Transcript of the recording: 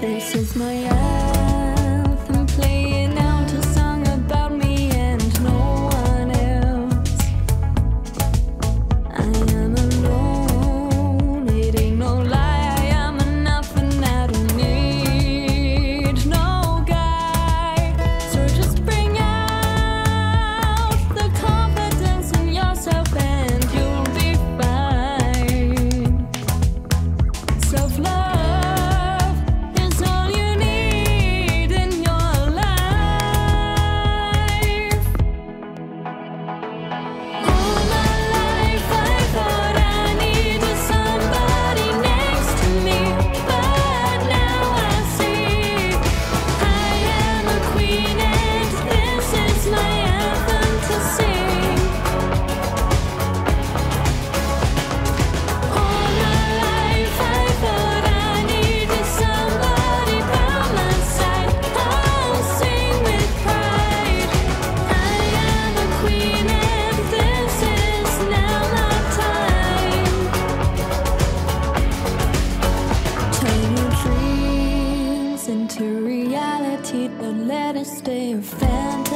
This is my life. to reality. Don't let it stay a fantasy.